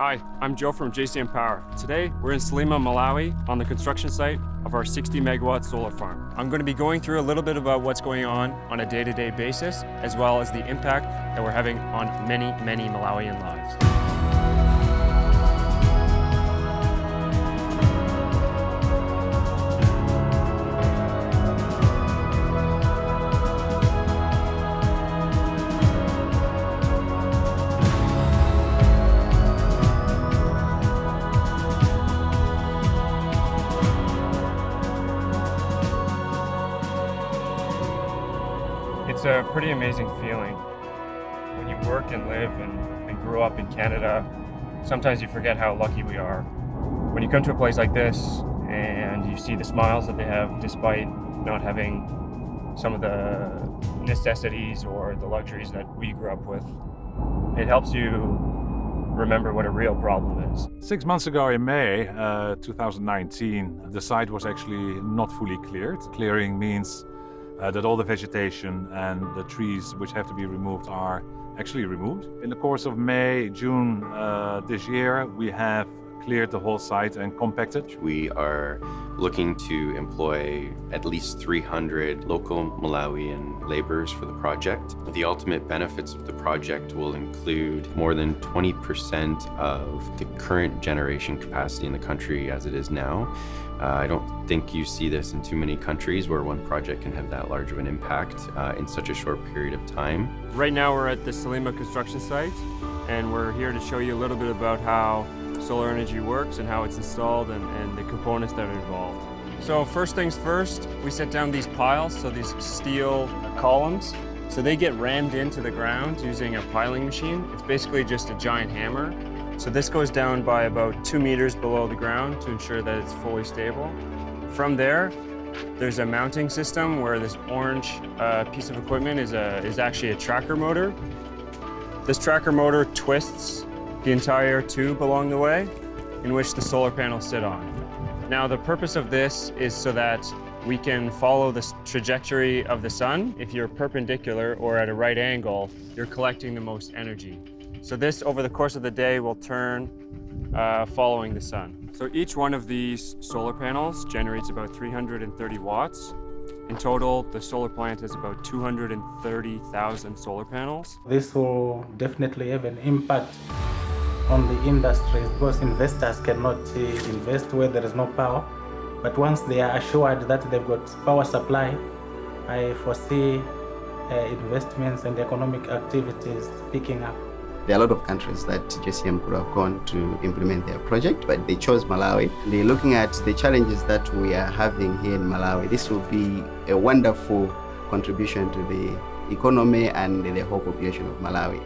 Hi, I'm Joe from JCM Power. Today, we're in Salima, Malawi on the construction site of our 60 megawatt solar farm. I'm going to be going through a little bit about what's going on on a day-to-day basis, as well as the impact that we're having on many, many Malawian lives. A pretty amazing feeling when you work and live and, and grew up in Canada. Sometimes you forget how lucky we are. When you come to a place like this and you see the smiles that they have despite not having some of the necessities or the luxuries that we grew up with, it helps you remember what a real problem is. Six months ago in May uh, 2019, the site was actually not fully cleared. Clearing means uh, that all the vegetation and the trees which have to be removed are actually removed. In the course of May, June uh, this year, we have cleared the whole site and compacted. We are looking to employ at least 300 local Malawian laborers for the project. The ultimate benefits of the project will include more than 20% of the current generation capacity in the country as it is now. Uh, I don't think you see this in too many countries where one project can have that large of an impact uh, in such a short period of time. Right now we're at the Salima construction site and we're here to show you a little bit about how solar energy works and how it's installed and, and the components that are involved. So first things first, we set down these piles, so these steel columns. So they get rammed into the ground using a piling machine. It's basically just a giant hammer. So this goes down by about two meters below the ground to ensure that it's fully stable. From there, there's a mounting system where this orange uh, piece of equipment is, a, is actually a tracker motor. This tracker motor twists the entire tube along the way in which the solar panels sit on. Now the purpose of this is so that we can follow the trajectory of the sun. If you're perpendicular or at a right angle, you're collecting the most energy. So this, over the course of the day, will turn uh, following the sun. So each one of these solar panels generates about 330 watts. In total, the solar plant has about 230,000 solar panels. This will definitely have an impact on the industry because investors cannot uh, invest where there is no power. But once they are assured that they've got power supply, I foresee uh, investments and economic activities picking up. There are a lot of countries that JCM could have gone to implement their project, but they chose Malawi. They're looking at the challenges that we are having here in Malawi. This will be a wonderful contribution to the economy and the whole population of Malawi.